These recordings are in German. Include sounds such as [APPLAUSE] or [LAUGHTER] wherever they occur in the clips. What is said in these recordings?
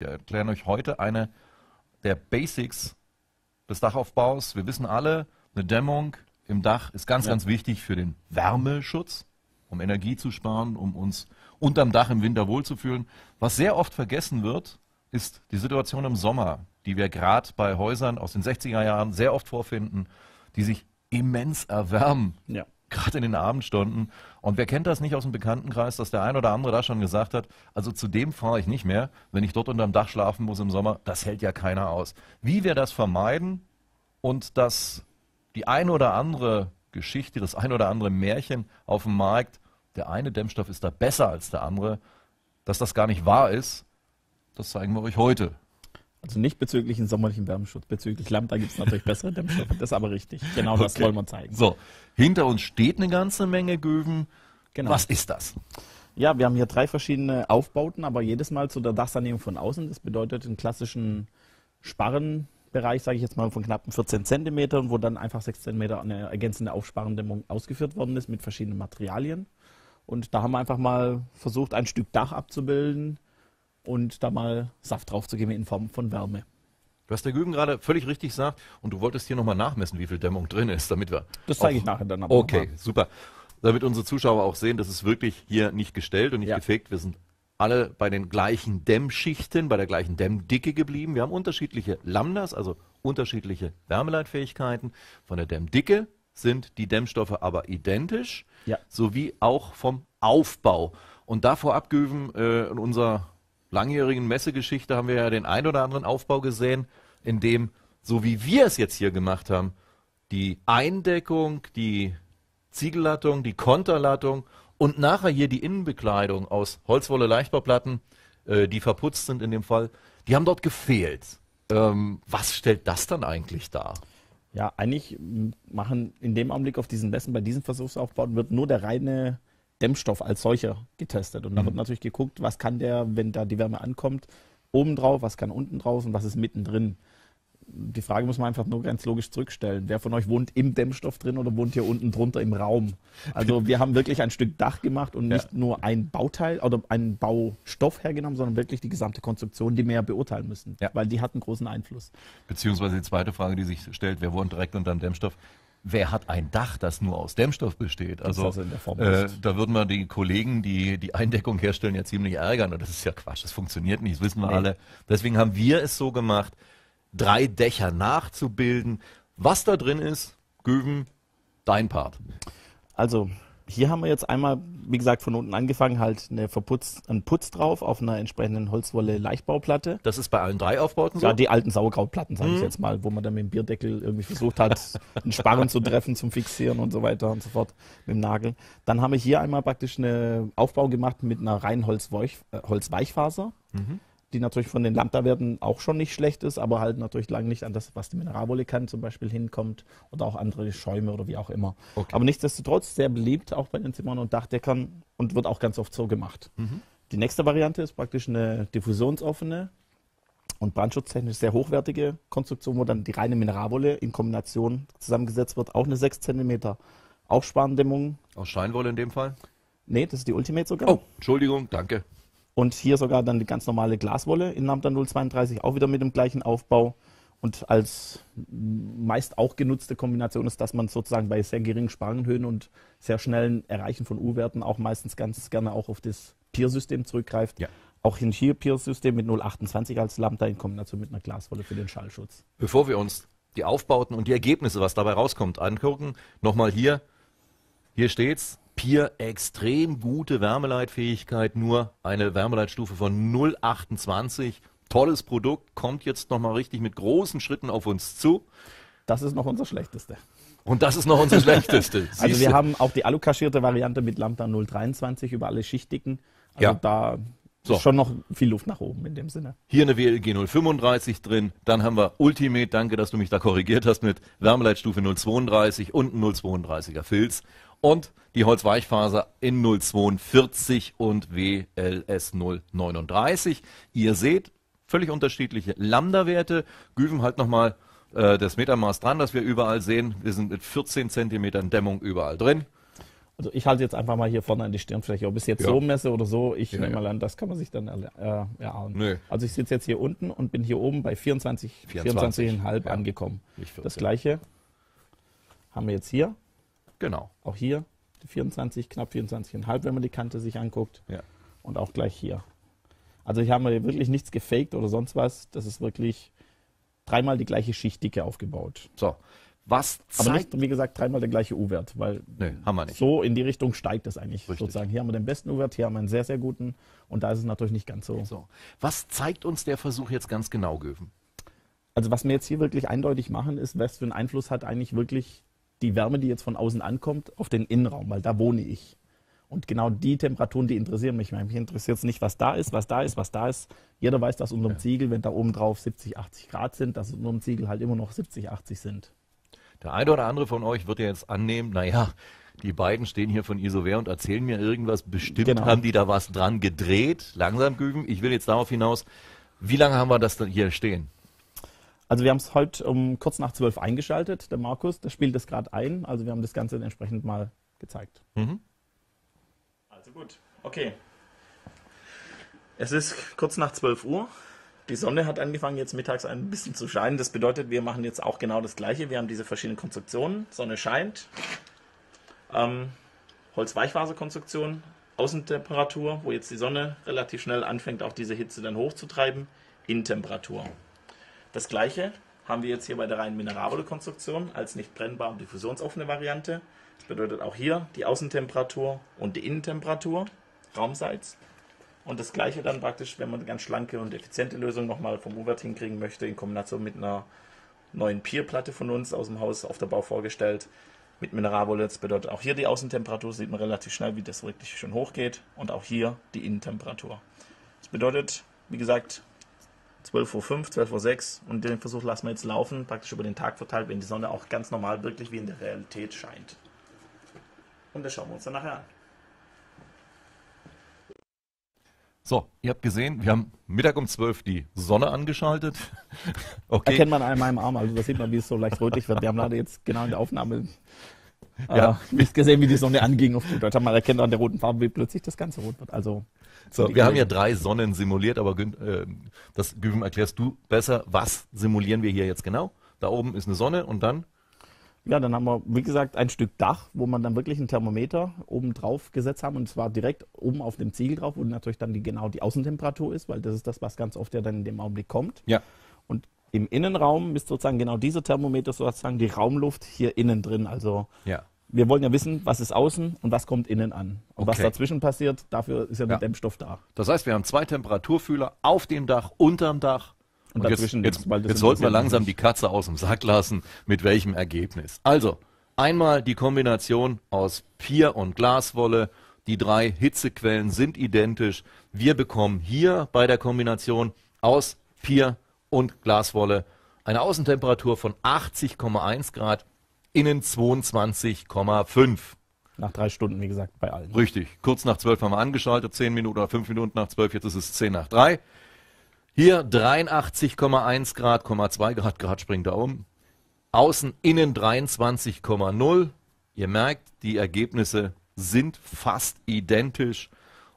Wir erklären euch heute eine der Basics des Dachaufbaus. Wir wissen alle, eine Dämmung im Dach ist ganz, Ja. ganz wichtig für den Wärmeschutz, um Energie zu sparen, um uns unterm Dach im Winter wohlzufühlen. Was sehr oft vergessen wird, ist die Situation im Sommer, die wir gerade bei Häusern aus den 60er Jahren sehr oft vorfinden, die sich immens erwärmen Ja. gerade in den Abendstunden. Und wer kennt das nicht aus dem Bekanntenkreis, dass der ein oder andere da schon gesagt hat, also zu dem fahre ich nicht mehr, wenn ich dort unterm Dach schlafen muss im Sommer, das hält ja keiner aus. Wie wir das vermeiden und dass die ein oder andere Geschichte, das ein oder andere Märchen auf dem Markt, der eine Dämmstoff ist da besser als der andere, dass das gar nicht wahr ist, das zeigen wir euch heute. Also nicht bezüglich den sommerlichen Wärmeschutz, bezüglich Lambda gibt es natürlich bessere [LAUGHS] Dämmstoffe. Das ist aber richtig. Genau das Okay. wollen wir zeigen. So, hinter uns steht eine ganze Menge Göven. Genau. Was ist das? Ja, wir haben hier drei verschiedene Aufbauten, aber jedes Mal zu der Dachsanierung von außen. Das bedeutet einen klassischen Sparrenbereich, sage ich jetzt mal, von knappen 14 Zentimetern, wo dann einfach 6 Zentimeter eine ergänzende Aufsparrendämmung ausgeführt worden ist mit verschiedenen Materialien. Und da haben wir einfach mal versucht, ein Stück Dach abzubilden und da mal Saft draufzugeben in Form von Wärme. Was der Gügen gerade völlig richtig sagt, und du wolltest hier nochmal nachmessen, wie viel Dämmung drin ist, damit wir. Das zeige ich nachher dann aber Okay, nochmal. super. Damit unsere Zuschauer auch sehen, das ist wirklich hier nicht gestellt und nicht Ja. gefegt. Wir sind alle bei den gleichen Dämmschichten, bei der gleichen Dämmdicke geblieben. Wir haben unterschiedliche Lambdas, also unterschiedliche Wärmeleitfähigkeiten. Von der Dämmdicke sind die Dämmstoffe aber identisch, Ja. sowie auch vom Aufbau. Und davor abgöven, äh, in unserer langjährigen Messegeschichte haben wir ja den ein oder anderen Aufbau gesehen, in dem, so wie wir es jetzt hier gemacht haben, die Eindeckung, die Ziegellattung, die Konterlattung und nachher hier die Innenbekleidung aus Holzwolle Leichtbauplatten, äh, die verputzt sind in dem Fall, die haben dort gefehlt. Ähm, was stellt das dann eigentlich dar? Ja, eigentlich machen in dem Augenblick auf diesen Messen, bei diesen Versuchsaufbauten, wird nur der reine Dämmstoff als solcher getestet. Und da wird natürlich geguckt, was kann der, wenn da die Wärme ankommt, oben drauf, was kann unten drauf und was ist mittendrin. Die Frage muss man einfach nur ganz logisch zurückstellen. Wer von euch wohnt im Dämmstoff drin oder wohnt hier unten drunter im Raum? Also [LAUGHS] wir haben wirklich ein Stück Dach gemacht und Ja. nicht nur ein Bauteil oder einen Baustoff hergenommen, sondern wirklich die gesamte Konstruktion, die wir ja beurteilen müssen, Ja. weil die hat einen großen Einfluss. Beziehungsweise die zweite Frage, die sich stellt, wer wohnt direkt unter dem Dämmstoff? Wer hat ein Dach, das nur aus Dämmstoff besteht? Also, also äh, da würden wir die Kollegen, die die Eindeckung herstellen, ja ziemlich ärgern. Und das ist ja Quatsch, das funktioniert nicht, das wissen wir Nee. alle. Deswegen haben wir es so gemacht, drei Dächer nachzubilden. Was da drin ist, Göven, dein Part. Also, hier haben wir jetzt einmal, wie gesagt, von unten angefangen, halt eine Verputz, einen Putz drauf auf einer entsprechenden Holzwolle-Leichtbauplatte. Das ist bei allen drei Aufbauten so. Ja, die alten Sauerkrautplatten, sage ich Mhm. jetzt mal, wo man dann mit dem Bierdeckel irgendwie versucht hat, [LAUGHS] einen Sparren zu treffen zum Fixieren und so weiter und so fort mit dem Nagel. Dann haben wir hier einmal praktisch einen Aufbau gemacht mit einer reinen äh, Holzweichfaser, Mhm. Die natürlich von den Lambda-Werten auch schon nicht schlecht ist, aber halt natürlich lang nicht an das, was die Mineralwolle kann, zum Beispiel hinkommt oder auch andere Schäume oder wie auch immer. Okay. Aber nichtsdestotrotz sehr beliebt auch bei den Zimmern und Dachdeckern und wird auch ganz oft so gemacht. Mhm. Die nächste Variante ist praktisch eine diffusionsoffene und brandschutztechnisch sehr hochwertige Konstruktion, wo dann die reine Mineralwolle in Kombination zusammengesetzt wird. Auch eine 6 cm Aufsparendämmung. Aus Scheinwolle in dem Fall. Nee, das ist die Ultimate sogar. Oh, Entschuldigung, danke. Und hier sogar dann die ganz normale Glaswolle in Lambda 032, auch wieder mit dem gleichen Aufbau. Und als meist auch genutzte Kombination ist, dass man sozusagen bei sehr geringen Sparrenhöhen und sehr schnellen Erreichen von U-Werten auch meistens ganz gerne auch auf das Pier-System zurückgreift. Ja. Auch hin hier Pier-System mit 028 als Lambda in Kombination mit einer Glaswolle für den Schallschutz. Bevor wir uns die Aufbauten und die Ergebnisse, was dabei rauskommt, angucken, nochmal hier, hier steht's, Pier extrem gute Wärmeleitfähigkeit, nur eine Wärmeleitstufe von 0,28. Tolles Produkt, kommt jetzt nochmal richtig mit großen Schritten auf uns zu. Das ist noch unser schlechteste. Und das ist noch unser [LAUGHS] schlechteste. Also wir haben auch die alukaschierte Variante mit Lambda 023 über alle Schichtdicken. Also Ja. da So. ist schon noch viel Luft nach oben in dem Sinne. Hier eine WLG 035 drin, dann haben wir Ultimate, danke, dass du mich da korrigiert hast, mit Wärmeleitstufe 032 und ein 032er Filz und die Holzweichfaser in 042 und WLS 039. Ihr seht, völlig unterschiedliche Lambda-Werte. Güven halt nochmal äh, das Metermaß dran, dass wir überall sehen, wir sind mit 14 Zentimetern Dämmung überall drin. Also ich halte jetzt einfach mal hier vorne an die Stirnfläche. Ob ich es jetzt Ja. so messe oder so, ich Ja, nehme ja. mal an, das kann man sich dann äh, erahnen. Nö. Also ich sitze jetzt hier unten und bin hier oben bei 24, 24, 24,5 ja. angekommen. Nicht 14. Das gleiche haben wir jetzt hier, Genau. auch hier die 24, knapp 24,5, wenn man die Kante sich anguckt. Ja. Und auch gleich hier. Also hier haben wir wirklich nichts gefaked oder sonst was. Das ist wirklich dreimal die gleiche Schichtdicke aufgebaut. So. Was Aber nicht, wie gesagt, dreimal der gleiche U-Wert, weil Nö, haben wir nicht. so in die Richtung steigt es eigentlich Richtig. sozusagen. Hier haben wir den besten U-Wert, hier haben wir einen sehr, sehr guten und da ist es natürlich nicht ganz so. So. Was zeigt uns der Versuch jetzt ganz genau, Göven? Also was wir jetzt hier wirklich eindeutig machen, ist, was für einen Einfluss hat eigentlich wirklich die Wärme, die jetzt von außen ankommt, auf den Innenraum, weil da wohne ich. Und genau die Temperaturen, die interessieren mich. Mich interessiert es nicht, was da ist, was da ist, was da ist. Jeder weiß, dass unter dem Ziegel, wenn da oben drauf 70, 80 Grad sind, dass unter dem Ziegel halt immer noch 70, 80 sind. Der eine oder andere von euch wird ja jetzt annehmen, naja, die beiden stehen hier von Isover und erzählen mir irgendwas. Bestimmt Genau. haben die da was dran gedreht. Langsam, Göven. Ich will jetzt darauf hinaus, wie lange haben wir das dann hier stehen? Also wir haben es heute um kurz nach zwölf eingeschaltet, der Markus, der spielt das gerade ein. Also wir haben das Ganze entsprechend mal gezeigt. Mhm. Also gut, okay. Es ist kurz nach 12 Uhr. Die Sonne hat angefangen, jetzt mittags ein bisschen zu scheinen. Das bedeutet, wir machen jetzt auch genau das Gleiche. Wir haben diese verschiedenen Konstruktionen. Sonne scheint. Ähm, Holzweichfaserkonstruktion, Außentemperatur, wo jetzt die Sonne relativ schnell anfängt, auch diese Hitze dann hochzutreiben. Innentemperatur. Das Gleiche haben wir jetzt hier bei der reinen Mineralwolle-Konstruktion als nicht brennbar und diffusionsoffene Variante. Das bedeutet auch hier die Außentemperatur und die Innentemperatur, Raumsalz. Und das gleiche dann praktisch, wenn man eine ganz schlanke und effiziente Lösung nochmal vom U-Wert hinkriegen möchte, in Kombination mit einer neuen Pierplatte von uns aus dem Haus auf der Bau vorgestellt, mit Mineralwolle. Das bedeutet auch hier die Außentemperatur, sieht man relativ schnell, wie das wirklich schön hochgeht. Und auch hier die Innentemperatur. Das bedeutet, wie gesagt, 12.05 Uhr, 12.06 Uhr und den Versuch lassen wir jetzt laufen, praktisch über den Tag verteilt, wenn die Sonne auch ganz normal wirklich wie in der Realität scheint. Und das schauen wir uns dann nachher an. So, ihr habt gesehen, wir haben Mittag um 12 die Sonne angeschaltet. [LAUGHS] Okay. Erkennt man an meinem Arm, also da sieht man, wie es so leicht rötlich wird. Wir haben leider jetzt genau in der Aufnahme Ja. ja. nicht gesehen, wie die Sonne anging auf gut Deutsch. Man erkennt an der roten Farbe, wie plötzlich das Ganze rot wird. Also So, wir haben ja drei Sonnen simuliert, aber äh, das Güven erklärst du besser. Was simulieren wir hier jetzt genau? Da oben ist eine Sonne und dann Ja, dann haben wir, wie gesagt, ein Stück Dach, wo man dann wirklich ein Thermometer oben drauf gesetzt haben und zwar direkt oben auf dem Ziegel drauf, wo natürlich dann die, genau die Außentemperatur ist, weil das ist das, was ganz oft ja dann in dem Augenblick kommt. ja. Und im Innenraum ist sozusagen genau dieser Thermometer sozusagen die Raumluft hier innen drin. Also Ja. Wir wollen ja wissen, was ist außen und was kommt innen an. Und was Okay. dazwischen passiert, dafür ist ja der Ja. Dämmstoff da. Das heißt, wir haben zwei Temperaturfühler auf dem Dach, unterm Dach. Und Und, jetzt, dazwischen jetzt, das jetzt sollten wir langsam die Katze aus dem Sack lassen, mit welchem Ergebnis. Also, einmal die Kombination aus Pier und Glaswolle. Die drei Hitzequellen sind identisch. Wir bekommen hier bei der Kombination aus Pier und Glaswolle eine Außentemperatur von 80,1 Grad, innen 22,5. Nach drei Stunden, wie gesagt, bei allen. Richtig. Kurz nach zwölf haben wir angeschaltet, zehn Minuten oder fünf Minuten nach zwölf, jetzt ist es zehn nach drei. Hier 83,1 Grad, 0,2 Grad, Grad springt da um. Außen, innen 23,0. Ihr merkt, die Ergebnisse sind fast identisch.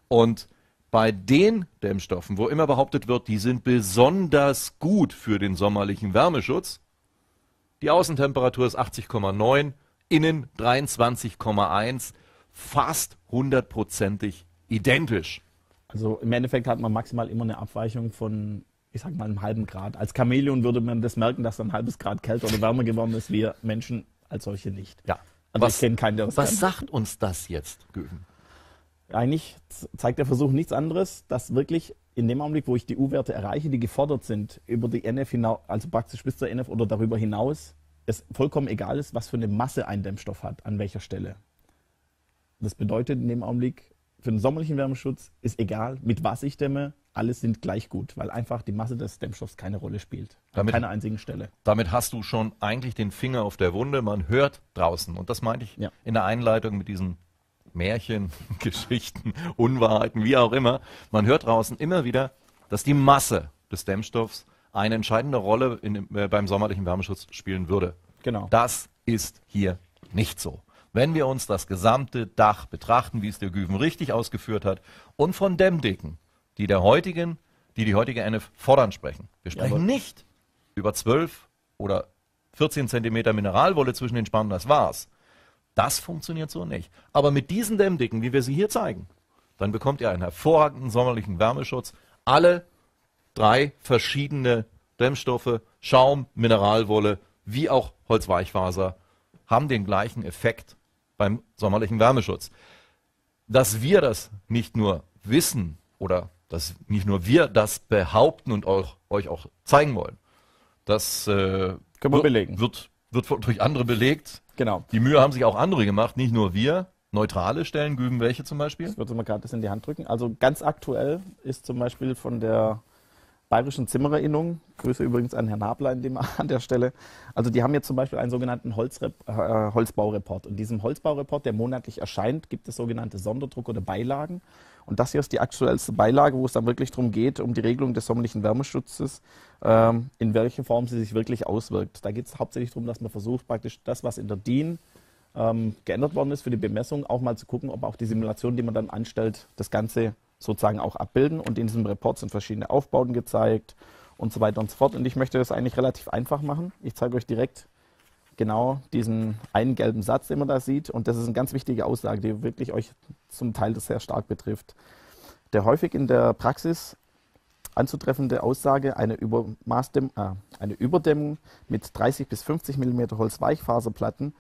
Und bei den Dämmstoffen, wo immer behauptet wird, die sind besonders gut für den sommerlichen Wärmeschutz, die Außentemperatur ist 80,9, innen 23,1, fast hundertprozentig identisch. Also im Endeffekt hat man maximal immer eine Abweichung von, ich sag mal, einem halben Grad. Als Chamäleon würde man das merken, dass ein halbes Grad kälter oder wärmer geworden ist. Wir Menschen als solche nicht. Ja. Also was ich kenne keinen, der das was kann. sagt uns das jetzt, Göven? Eigentlich zeigt der Versuch nichts anderes, dass wirklich in dem Augenblick, wo ich die U-Werte erreiche, die gefordert sind, über die NF hinaus, also praktisch bis zur NF oder darüber hinaus, es vollkommen egal ist, was für eine Masse ein Dämmstoff hat, an welcher Stelle. Das bedeutet in dem Augenblick, für den sommerlichen Wärmeschutz ist egal, mit was ich dämme, alles sind gleich gut, weil einfach die Masse des Dämmstoffs keine Rolle spielt. An Damit- keiner einzigen Stelle. Damit hast du schon eigentlich den Finger auf der Wunde. Man hört draußen, und das meinte ich Ja. in der Einleitung mit diesen Märchen, [LAUGHS] Geschichten, Unwahrheiten, wie auch immer. Man hört draußen immer wieder, dass die Masse des Dämmstoffs eine entscheidende Rolle in, äh, beim sommerlichen Wärmeschutz spielen würde. Genau. Das ist hier nicht so. wenn wir uns das gesamte Dach betrachten, wie es der Güven richtig ausgeführt hat, und von Dämmdicken, die der heutigen, die die heutige NF fordern sprechen. Wir sprechen aber- nicht über 12 oder 14 Zentimeter Mineralwolle zwischen den Spannen, das war's. Das funktioniert so nicht. Aber mit diesen Dämmdicken, wie wir sie hier zeigen, dann bekommt ihr einen hervorragenden sommerlichen Wärmeschutz. Alle drei verschiedene Dämmstoffe, Schaum, Mineralwolle, wie auch Holzweichfaser, haben den gleichen Effekt beim sommerlichen Wärmeschutz. Dass wir das nicht nur wissen oder dass nicht nur wir das behaupten und auch, euch auch zeigen wollen, das äh, wir wird. Wird, wird durch andere belegt. Genau. Die Mühe haben sich auch andere gemacht, nicht nur wir. Neutrale Stellen, Güben welche zum Beispiel? Ich würde mal gerade das in die Hand drücken. Also ganz aktuell ist zum Beispiel von der Bayerischen Zimmererinnung, Grüße übrigens an Herrn Nabler in dem, [LAUGHS] an der Stelle, also die haben jetzt zum Beispiel einen sogenannten Holzrep, äh, Holzbaureport. Und diesem Holzbaureport, der monatlich erscheint, gibt es sogenannte Sonderdruck oder Beilagen. Und das hier ist die aktuellste Beilage, wo es dann wirklich darum geht, um die Regelung des sommerlichen Wärmeschutzes, ähm, in welcher Form sie sich wirklich auswirkt. Da geht es hauptsächlich darum, dass man versucht, praktisch das, was in der DIN ähm, geändert worden ist für die Bemessung, auch mal zu gucken, ob auch die Simulation, die man dann anstellt, das Ganze sozusagen auch abbilden. Und in diesem Report sind verschiedene Aufbauten gezeigt und so weiter und so fort. Und ich möchte das eigentlich relativ einfach machen. Ich zeige euch direkt genau diesen einen gelben Satz, den man da sieht. Und das ist eine ganz wichtige Aussage, die wirklich euch zum Teil sehr stark betrifft. Der häufig in der Praxis anzutreffende Aussage, eine, Übermaßdämm äh, eine Überdämmung mit 30 bis 50 mm Holzweichfaserplatten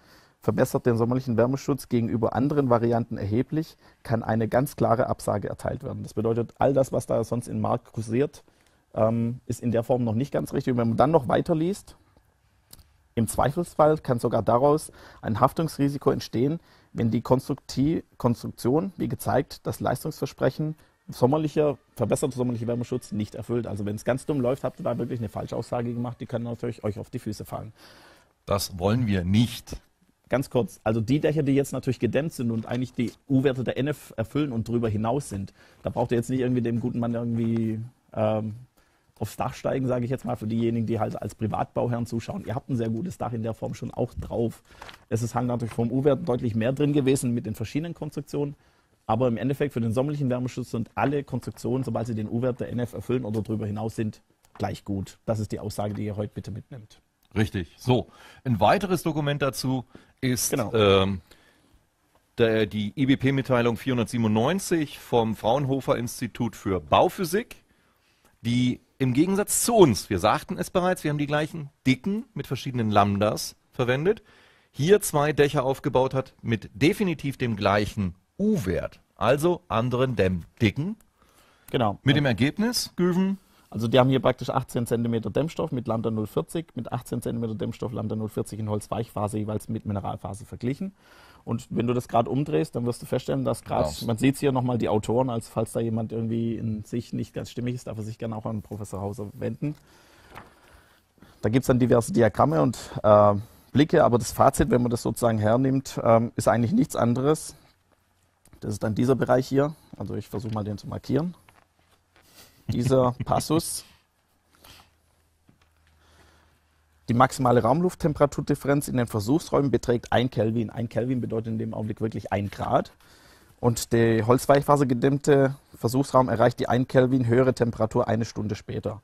verbessert den sommerlichen Wärmeschutz gegenüber anderen Varianten erheblich, kann eine ganz klare Absage erteilt werden. Das bedeutet, all das, was da sonst im Markt kursiert, ähm, ist in der Form noch nicht ganz richtig. Und wenn man dann noch weiterliest, im Zweifelsfall kann sogar daraus ein Haftungsrisiko entstehen, wenn die Konstrukti- Konstruktion, wie gezeigt, das Leistungsversprechen sommerlicher, verbesserter sommerlicher Wärmeschutz nicht erfüllt. Also wenn es ganz dumm läuft, habt ihr da wirklich eine Falschaussage gemacht, die kann natürlich euch auf die Füße fallen. Das wollen wir nicht. Ganz kurz, also die Dächer, die jetzt natürlich gedämmt sind und eigentlich die U-Werte der NF erfüllen und darüber hinaus sind, da braucht ihr jetzt nicht irgendwie dem guten Mann irgendwie ähm, aufs Dach steigen, sage ich jetzt mal, für diejenigen, die halt als Privatbauherren zuschauen. Ihr habt ein sehr gutes Dach in der Form schon auch drauf. Es ist halt natürlich vom U-Wert deutlich mehr drin gewesen mit den verschiedenen Konstruktionen. Aber im Endeffekt für den sommerlichen Wärmeschutz sind alle Konstruktionen, sobald sie den U-Wert der NF erfüllen oder darüber hinaus sind, gleich gut. Das ist die Aussage, die ihr heute bitte mitnimmt. Richtig. So, ein weiteres Dokument dazu ist Genau. ähm, der, die IBP-Mitteilung 497 vom Fraunhofer Institut für Bauphysik, die im Gegensatz zu uns, wir sagten es bereits, wir haben die gleichen Dicken mit verschiedenen Lambdas verwendet, hier zwei Dächer aufgebaut hat mit definitiv dem gleichen U-Wert, also anderen Dämmdicken. Genau. Mit dem Ergebnis, Güven, Also die haben hier praktisch 18 cm Dämmstoff mit Lambda 040, mit 18 cm Dämmstoff Lambda 040 in Holzweichfaser jeweils mit Mineralfaser verglichen. Und wenn du das gerade umdrehst, dann wirst du feststellen, dass gerade, Genau. man sieht hier nochmal die Autoren, als falls da jemand irgendwie in sich nicht ganz stimmig ist, darf er sich gerne auch an Professor Hauser wenden. Da gibt es dann diverse Diagramme und äh, Blicke, aber das Fazit, wenn man das sozusagen hernimmt, ähm, ist eigentlich nichts anderes. Das ist dann dieser Bereich hier. Also ich versuche mal den zu markieren. Dieser Passus. Die maximale Raumlufttemperaturdifferenz in den Versuchsräumen beträgt 1 Kelvin. 1 Kelvin bedeutet in dem Augenblick wirklich 1 Grad. Und der holzweichfasergedämmte Versuchsraum erreicht die 1 Kelvin höhere Temperatur eine Stunde später.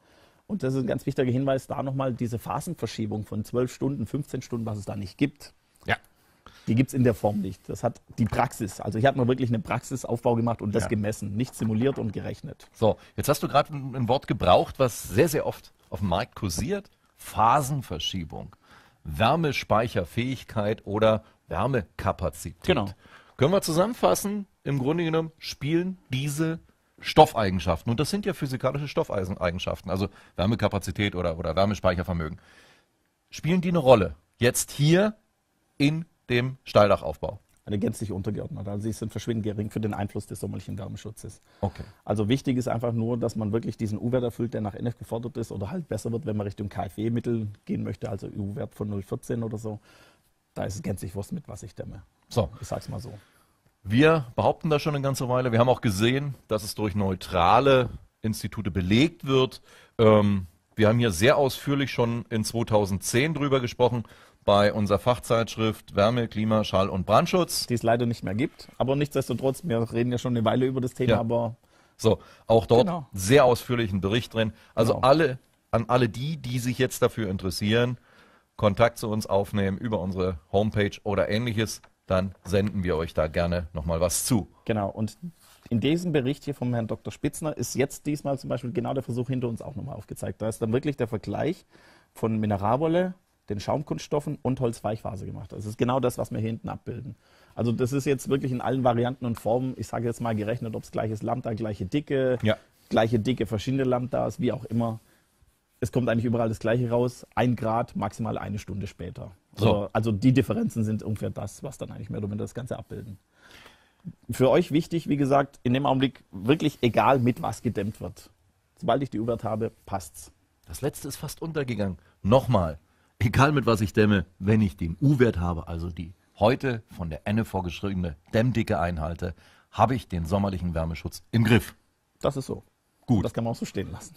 Und das ist ein ganz wichtiger Hinweis, da nochmal diese Phasenverschiebung von 12 Stunden, 15 Stunden, was es da nicht gibt. Die gibt es in der Form nicht. Das hat die Praxis. Also hier hat man wirklich eine Praxisaufbau gemacht und das Ja. gemessen, nicht simuliert und gerechnet. So, jetzt hast du gerade ein, ein Wort gebraucht, was sehr, sehr oft auf dem Markt kursiert. Phasenverschiebung, Wärmespeicherfähigkeit oder Wärmekapazität. Genau. Können wir zusammenfassen? Im Grunde genommen spielen diese Stoffeigenschaften, und das sind ja physikalische Stoffeigenschaften, also Wärmekapazität oder, oder Wärmespeichervermögen, spielen die eine Rolle? Jetzt hier in dem Steildachaufbau. Eine gänzlich untergeordnet. Also sie sind verschwindend gering für den Einfluss des sommerlichen Wärmeschutzes. Okay. Also wichtig ist einfach nur, dass man wirklich diesen U-Wert erfüllt, der nach NF gefordert ist oder halt besser wird, wenn man Richtung KfW-Mittel gehen möchte, also U-Wert von 0,14 oder so. Da ist es gänzlich Wurst mit, was ich dämme. So, Ich sag's mal so. Wir behaupten das schon eine ganze Weile. Wir haben auch gesehen, dass es durch neutrale Institute belegt wird. Ähm, wir haben hier sehr ausführlich schon in 2010 drüber gesprochen bei unserer Fachzeitschrift Wärme, Klima, Schall und Brandschutz. Die es leider nicht mehr gibt. Aber nichtsdestotrotz, wir reden ja schon eine Weile über das Thema, Ja. aber So, auch dort Genau. sehr ausführlichen Bericht drin. Also Genau. alle, an alle die, die sich jetzt dafür interessieren, Kontakt zu uns aufnehmen über unsere Homepage oder ähnliches, dann senden wir euch da gerne nochmal was zu. Genau, und in diesem Bericht hier vom Herrn Dr. Spitzner ist jetzt diesmal zum Beispiel genau der Versuch hinter uns auch nochmal aufgezeigt. Da ist dann wirklich der Vergleich von Mineralwolle, den Schaumkunststoffen und Holzweichfaser gemacht. Das ist genau das, was wir hier hinten abbilden. Also das ist jetzt wirklich in allen Varianten und Formen, ich sage jetzt mal gerechnet, ob es gleiches Lambda, gleiche Dicke, Ja. gleiche Dicke, verschiedene Lambdas, wie auch immer. Es kommt eigentlich überall das Gleiche raus. Ein Grad, maximal eine Stunde später. So. Also, also die Differenzen sind ungefähr das, was dann eigentlich mehr oder minder das Ganze abbilden. Für euch wichtig, wie gesagt, in dem Augenblick wirklich egal, mit was gedämmt wird. Sobald ich die U-Wert habe, passt's. Das letzte ist fast untergegangen. Nochmal, egal mit was ich dämme, wenn ich den U-Wert habe, also die heute von der Enne vorgeschriebene Dämmdicke einhalte, habe ich den sommerlichen Wärmeschutz im Griff. Das ist so. Gut. Das kann man auch so stehen lassen.